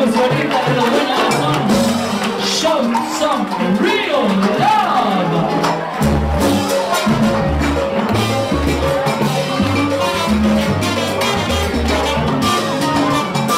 ready for. Show some real love.